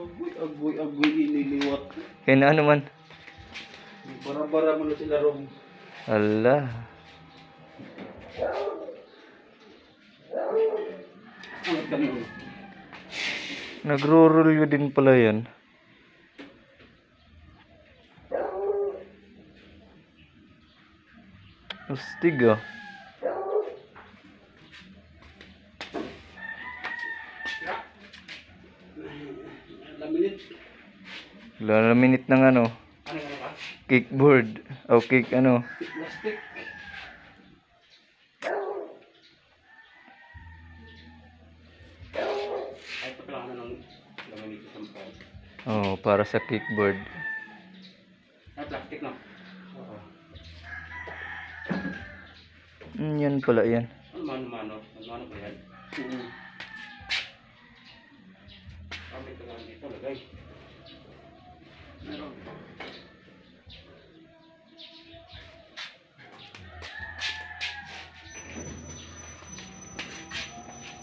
Agoy, agoy, agoy, iniliwat. Kaya na ano man. Bara-bara mo na sila rom. Ala. Nagro-roll din pala yan. Astig ah. Wala na minute ng ano. Ano? Kickboard. O kick ano. Plastic. Ano. Oh, para sa kickboard. Ay, plastic no? Oo. Mm, yan pala yan. Ano mano-mano? Ano-mano ba yan? Oo. Kami ito lang dito, lagay. Meron.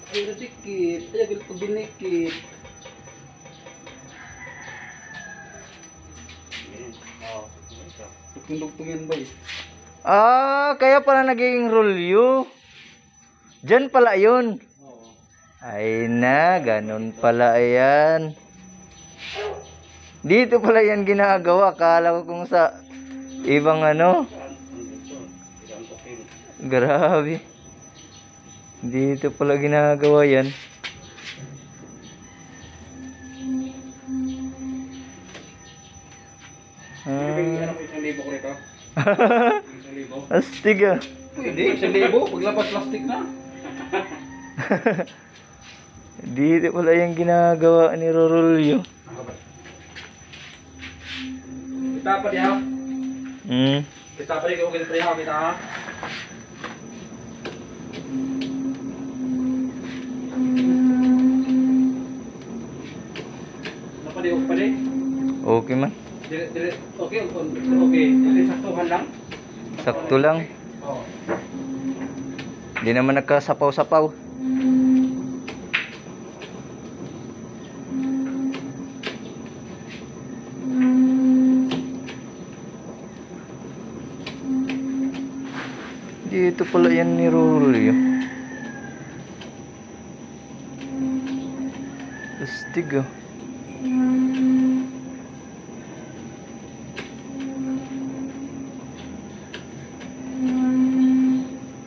Ay, nadikit. Ay, agad ko binikit. Tukong-tukong yan ba eh? Ah, kaya pala naging roll you. Diyan pala yun. Ay na, ganun pala yan. Dito pala yan ginagawa. Kala ko kung sa ibang ano. Grabe. Dito pala ginagawa yan. Ano? Isang libo? Astig ah. Pwede, isang libo. Paglabas plastic na. Dito pala yung ginagawa ni Rorulyo. Kita pa diha. Hmm. Kita pa diha. Kita pa diha. Kita ha. Pa diha? Pa? Okay man. Dire, dire, okay, okay, okay. Dire, saktuhan lang. Sakto lang. Oo. Hindi naman nagkasapaw-sapaw. Dito pala yan ni Rulio. Astig ah.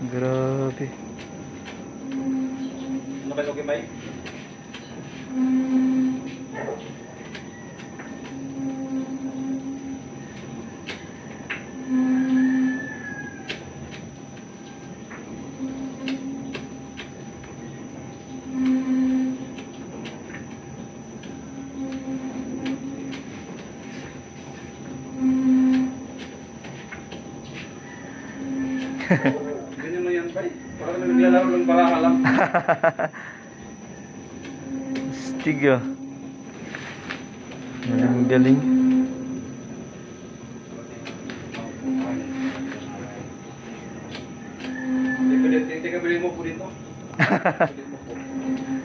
Grabe. Ano ba okay, Bay? Ganyan mo yan, Bay. Para kami naglalaro lang. Astig ah. Ang galing. Hindi pwede, hindi ka bili mo po dito.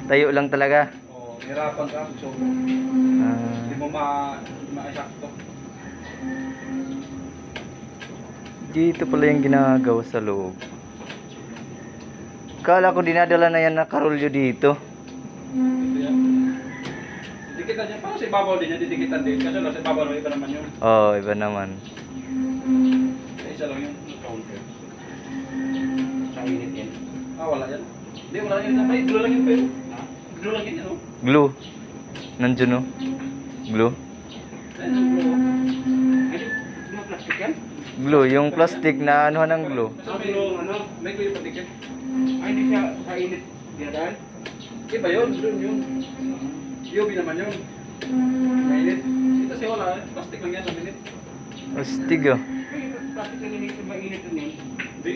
Tayo lang talaga. Oo, hirapan ka. So, Ah, hindi mo ma ma-sakto. Dito pala yung ginagawa sa loob. Kala ko dinadala na yan na karolyo dito. Didikitan yan. Parang sa ibabaw din yan, didikitan din. Kasi lang sa ibabaw, iba naman yun. Oh, iba naman. Sa isa lang yung counter. Sa init yan. Ah, wala yan. Hindi, wala yan. May glue lang yun pero. Glue lang yun, ano? Glue. Nandiyan no? Glue. Ayun, glue. Ay, di ba plastic yan? Glue, yung plastic na anuhan ng glue. Sa glue, ano? May glue yung plastic. Ay, hindi siya sa init. Dinadaan? Iba yun, doon yun. UV naman yun. Mainit. Ito kasi wala, plastic lang yan sa minute. Astig ah. Plastic lang yun, mainit yun yun. Hindi.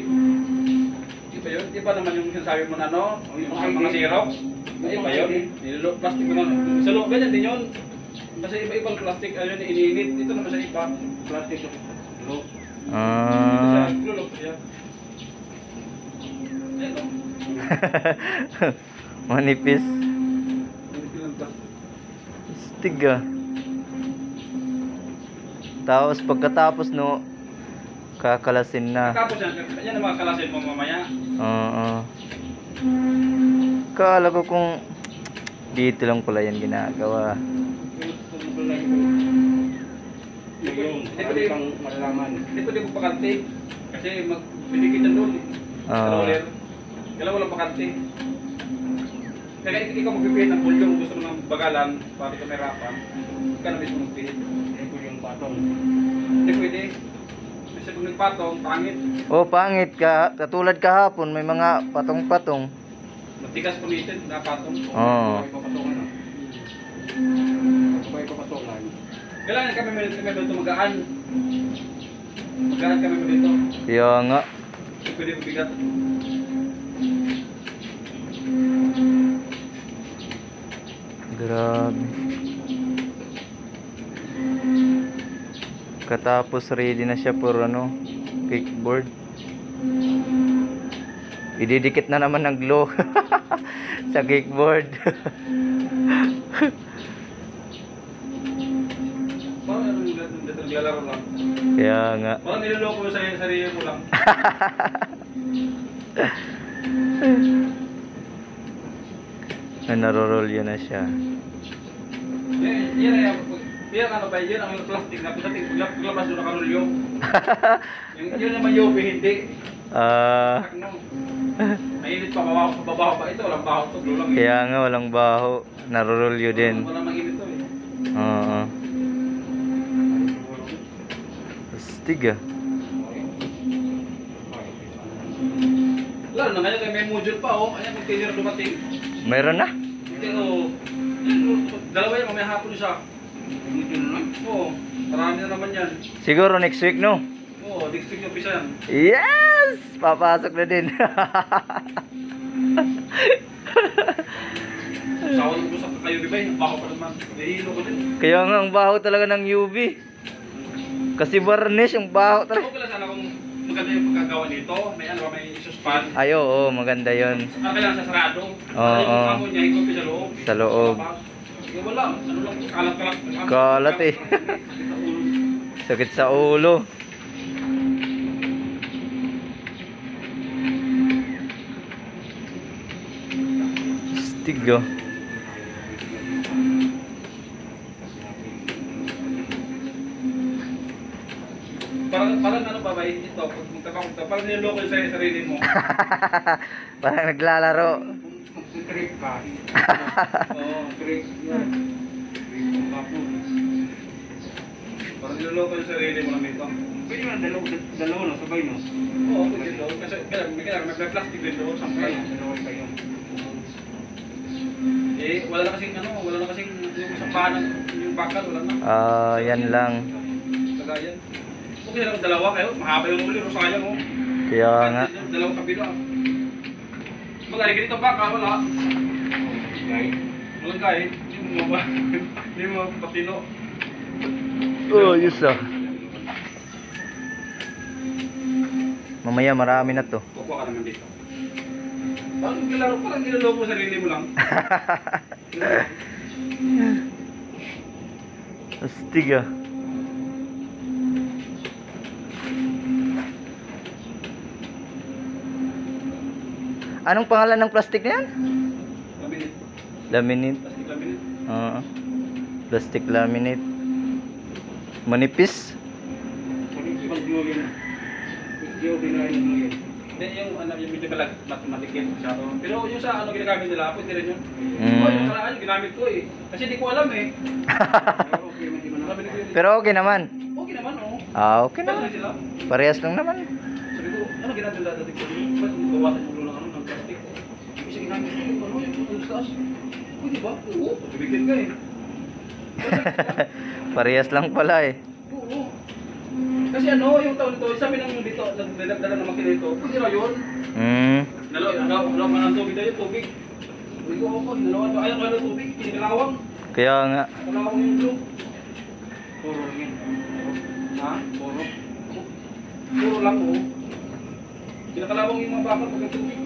Iba yun, iba naman yung sinasabi mo na ano, yung mga, mga Xerox. Iba yun, nilulok, plastic naman. Sa loob, ganyan din yun. Kasi iba-ibang plastic, ayun, iniinit. Ito naman sa iba, plastic. Loob. Ah. Manipis. Lang. Astig ah. Tapos pagkatapos no, kakalasin na. Tapos yan, yan ang mga kalasin mo mamaya. Oo. Kala ko kung dito lang pala yan ginagawa. Ngayon, hindi din malalaman. Hindi din ko pakante. Kasi magbidikitan doon. Ah. Roller. Kailangan walang pakante. Kaya ikaw magpipihit ng pulyong gusto mo ng bagalan para ikaw may rapan. Ikaw na mismo magpihit. Hindi ko yung patong. Hindi pwede. Kasi kung nagpatong, pangit. Oh, pangit ka. Katulad kahapon, may mga patong-patong. Matigas pulitin, napatong. Oo. Papatongan na. Sabay papatongan. Kailangan kami may kami dito magaan. Magaan kami dito. Kaya nga. Pwede mabigat. Grabe. Katapos ready na siya for ano, kickboard. Ididikit na naman ng glue sa kickboard. Parang ano yung dito naglalaro lang. Kaya nga. Parang niloloko mo sa sarili mo lang. Narorolyo na siya. Yan, yan, yan, yan ano ba, yan ang plastic na pagdating paglap- paglabas doon nakarulyo. Yung- Yun naman yung hindi. Ah, Ano? Mainit pa, babaho, babaho pa ito, walang baho to, lang. kaya nga walang baho. Narorolyo din. Walang mainit to eh. Oo. Astig ah. Lalo na ngayon may module pa oh, ayan container dumating. Mayroon na? Hindi oh, oh, dalawa yan, mamaya hapon siya. Module na? Oo, marami na naman yan. Siguro next week no? Oo, next week yung pisa yan. Yes! Papasok na din. Sawa ko sa kayo, di ba? Bako pa naman. Nahihilo ko din. Kaya nga ang baho talaga ng UV. Kasi varnish yung baho Ako talaga. kailan sana kung maganda yung pagkagawa nito, may ano ba, may suspan. Ay oo, maganda yon Ah, kailangan sa sarado. Oo, Yung oo. kamo niya, higop sa loob. Sa loob. Eh, wala. Ano lang, kalat-kalat. Kalat eh. Sakit sa ulo. Astig ah. Parang, parang ano ba ba, ito, pag magkakakunta, parang niloloko yung sarili, mo. Parang naglalaro. Trip ka. Oo, trip. Parang niloloko yung sarili mo lang ito. Pwede mo dalawa, dalawa no, sabay no? Oo, pwede doon. Kasi kailangan, may kailangan, may plastic din doon, sampay. Dalawa. Eh, wala na kasing ano, wala na kasing yung sampahan ng yung bakal, wala na. Ah, yan lang. Kagayan. Okay lang dalawa kayo, mahaba yung ulo, sayang mo. Kaya nga. Dalawang kabila. Magaling ganito ba? Wala. Walang kain. Hindi mo ba? Hindi mo patino. Oh, yus ah. Mamaya marami na to. Kukuha ka naman dito. Parang nilaro, parang niloloko mo sarili mo lang. Astig ah. Anong pangalan ng plastic na yan? Laminate. Laminate. Plastic laminate. Oo. plastic laminate. Manipis. Ibang glue. Hindi, yung ano, yung medyo malag, mat matikit masyado. Pero yung sa ano ginagamit nila, pwede rin yun. Mm. Oh, yung karaan, ginamit ko eh. Kasi di ko alam eh. Pero okay, man. Pero okay naman. Okay naman, oh. Ah, okay naman. Parehas lang naman. Ko, ano ginagawa dati ko? Ba't bawasan mo lang ano ng plastic? Kasi ginamit ko yung ano, yung yung taas. Pwede ba? Oo, pabigyan ka eh. Parehas lang pala eh. Oo. Kasi ano, yung taon nito, sabi ng dito, nagdala ng makina ito, pwede na yun. Dalawa, dalawa, dalawa ka ng tubig na yun, tubig. Ko, ako, dalawa, ayaw ka ng tubig, kinikalawang. Kaya nga. Kalawang yung blue. Puro yun. Ha? Puro. Puro lang oh. Kinakalawang yung mga bakal pag tubig.